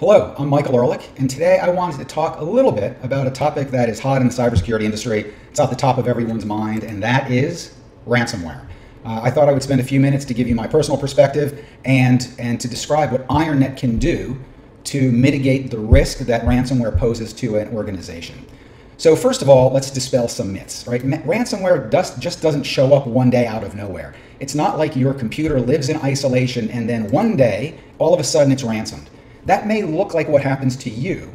Hello, I'm Michael Ehrlich, and today I wanted to talk a little bit about a topic that is hot in the cybersecurity industry. It's at the top of everyone's mind, and that is ransomware. Uh, I thought I would spend a few minutes to give you my personal perspective and, and to describe what IronNet can do to mitigate the risk that ransomware poses to an organization. So first of all, let's dispel some myths, right? Ransomware does, just doesn't show up one day out of nowhere. It's not like your computer lives in isolation and then one day, all of a sudden it's ransomed. That may look like what happens to you,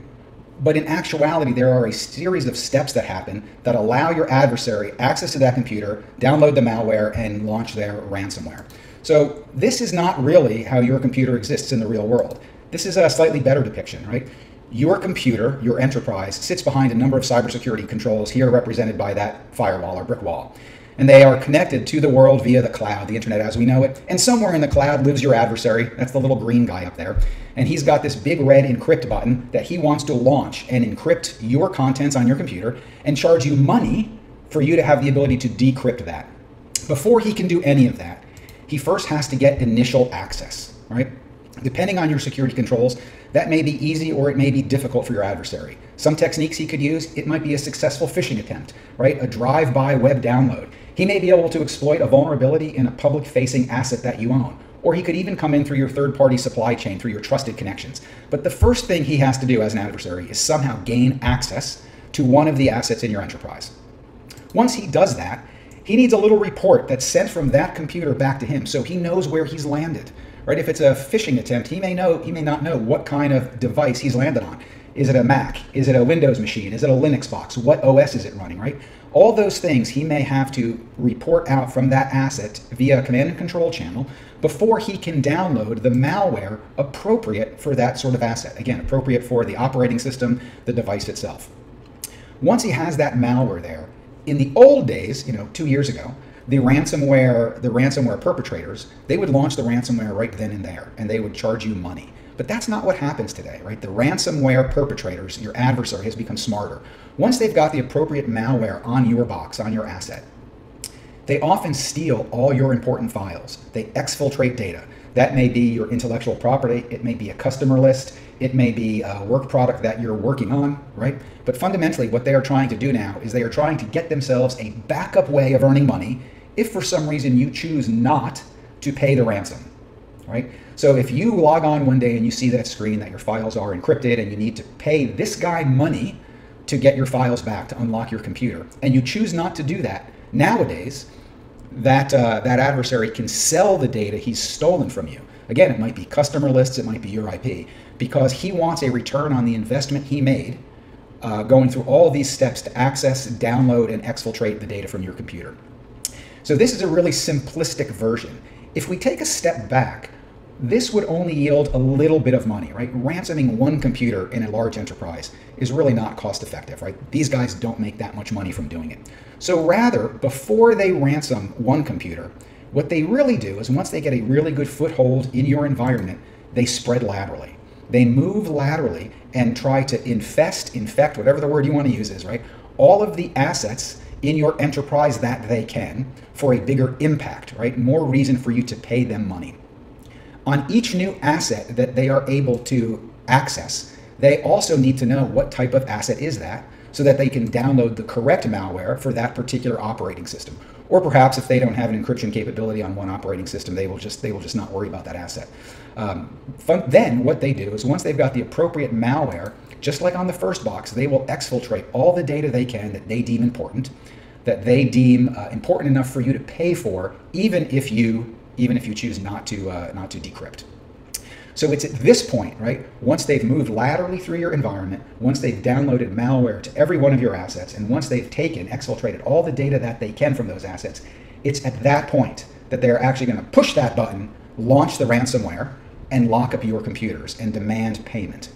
but in actuality, there are a series of steps that happen that allow your adversary access to that computer, download the malware, and launch their ransomware. So this is not really how your computer exists in the real world. This is a slightly better depiction, right? Your computer, your enterprise, sits behind a number of cybersecurity controls here represented by that firewall or brick wall and they are connected to the world via the cloud, the internet as we know it. And somewhere in the cloud lives your adversary. That's the little green guy up there. And he's got this big red encrypt button that he wants to launch and encrypt your contents on your computer and charge you money for you to have the ability to decrypt that. Before he can do any of that, he first has to get initial access, right? Depending on your security controls, that may be easy or it may be difficult for your adversary. Some techniques he could use, it might be a successful phishing attempt, right? A drive-by web download. He may be able to exploit a vulnerability in a public-facing asset that you own. Or he could even come in through your third-party supply chain, through your trusted connections. But the first thing he has to do as an adversary is somehow gain access to one of the assets in your enterprise. Once he does that, he needs a little report that's sent from that computer back to him so he knows where he's landed right? If it's a phishing attempt, he may know, he may not know what kind of device he's landed on. Is it a Mac? Is it a Windows machine? Is it a Linux box? What OS is it running, right? All those things he may have to report out from that asset via a command and control channel before he can download the malware appropriate for that sort of asset. Again, appropriate for the operating system, the device itself. Once he has that malware there, in the old days, you know, two years ago, the ransomware the ransomware perpetrators they would launch the ransomware right then and there and they would charge you money but that's not what happens today right? The ransomware perpetrators your adversary has become smarter. Once they've got the appropriate malware on your box on your asset they often steal all your important files. They exfiltrate data. That may be your intellectual property. It may be a customer list. It may be a work product that you're working on, right? But fundamentally, what they are trying to do now is they are trying to get themselves a backup way of earning money if for some reason you choose not to pay the ransom, right? So if you log on one day and you see that screen that your files are encrypted and you need to pay this guy money to get your files back to unlock your computer, and you choose not to do that, nowadays, that, uh, that adversary can sell the data he's stolen from you. Again, it might be customer lists, it might be your IP, because he wants a return on the investment he made uh, going through all these steps to access, download, and exfiltrate the data from your computer. So this is a really simplistic version. If we take a step back, this would only yield a little bit of money, right? Ransoming one computer in a large enterprise is really not cost effective, right? These guys don't make that much money from doing it. So rather, before they ransom one computer, what they really do is once they get a really good foothold in your environment, they spread laterally. They move laterally and try to infest, infect, whatever the word you want to use is, right? All of the assets in your enterprise that they can for a bigger impact, right? More reason for you to pay them money. On each new asset that they are able to access, they also need to know what type of asset is that so that they can download the correct malware for that particular operating system. Or perhaps if they don't have an encryption capability on one operating system, they will just they will just not worry about that asset. Um, fun, then what they do is once they've got the appropriate malware, just like on the first box, they will exfiltrate all the data they can that they deem important, that they deem uh, important enough for you to pay for, even if you even if you choose not to uh, not to decrypt. So it's at this point, right? Once they've moved laterally through your environment, once they've downloaded malware to every one of your assets, and once they've taken, exfiltrated all the data that they can from those assets, it's at that point that they're actually going to push that button, launch the ransomware, and lock up your computers and demand payment.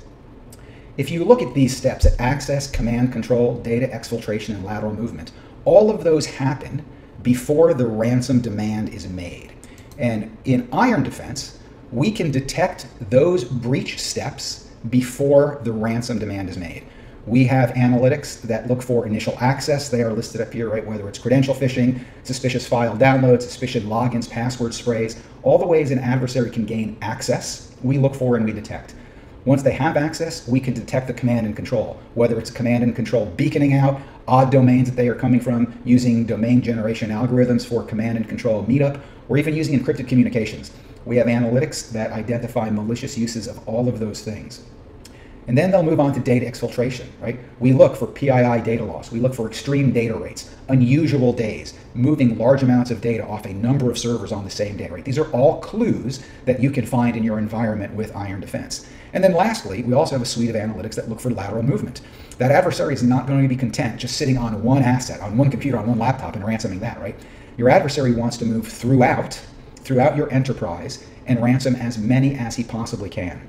If you look at these steps at access, command control, data exfiltration, and lateral movement, all of those happen before the ransom demand is made. And in IronDefense, we can detect those breach steps before the ransom demand is made. We have analytics that look for initial access. They are listed up here, right? Whether it's credential phishing, suspicious file downloads, suspicious logins, password sprays, all the ways an adversary can gain access, we look for and we detect. Once they have access, we can detect the command and control, whether it's command and control beaconing out odd domains that they are coming from, using domain generation algorithms for command and control meetup, or even using encrypted communications. We have analytics that identify malicious uses of all of those things. And then they'll move on to data exfiltration, right? We look for PII data loss. We look for extreme data rates, unusual days, moving large amounts of data off a number of servers on the same day, right? These are all clues that you can find in your environment with IronDefense. And then lastly, we also have a suite of analytics that look for lateral movement. That adversary is not going to be content just sitting on one asset, on one computer, on one laptop and ransoming that, right? Your adversary wants to move throughout, throughout your enterprise and ransom as many as he possibly can.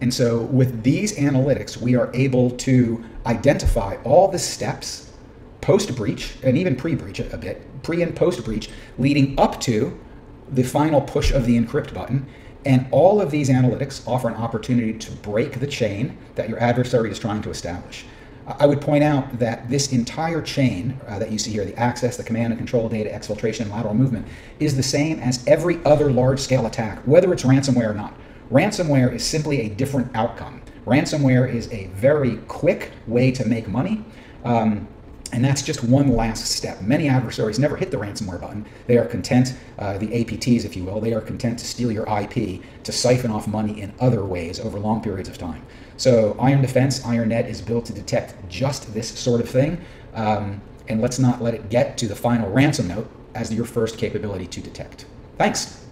And so with these analytics, we are able to identify all the steps post breach and even pre breach a bit, pre and post breach, leading up to the final push of the encrypt button. And all of these analytics offer an opportunity to break the chain that your adversary is trying to establish. I would point out that this entire chain uh, that you see here, the access, the command and control data, exfiltration, lateral movement, is the same as every other large scale attack, whether it's ransomware or not. Ransomware is simply a different outcome. Ransomware is a very quick way to make money. Um, and that's just one last step. Many adversaries never hit the ransomware button. They are content, uh, the APTs, if you will, they are content to steal your IP to siphon off money in other ways over long periods of time. So IronDefense, IronNet is built to detect just this sort of thing. Um, and let's not let it get to the final ransom note as your first capability to detect. Thanks.